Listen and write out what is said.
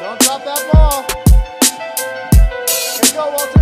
Don't drop that ball. Here you go, Walter.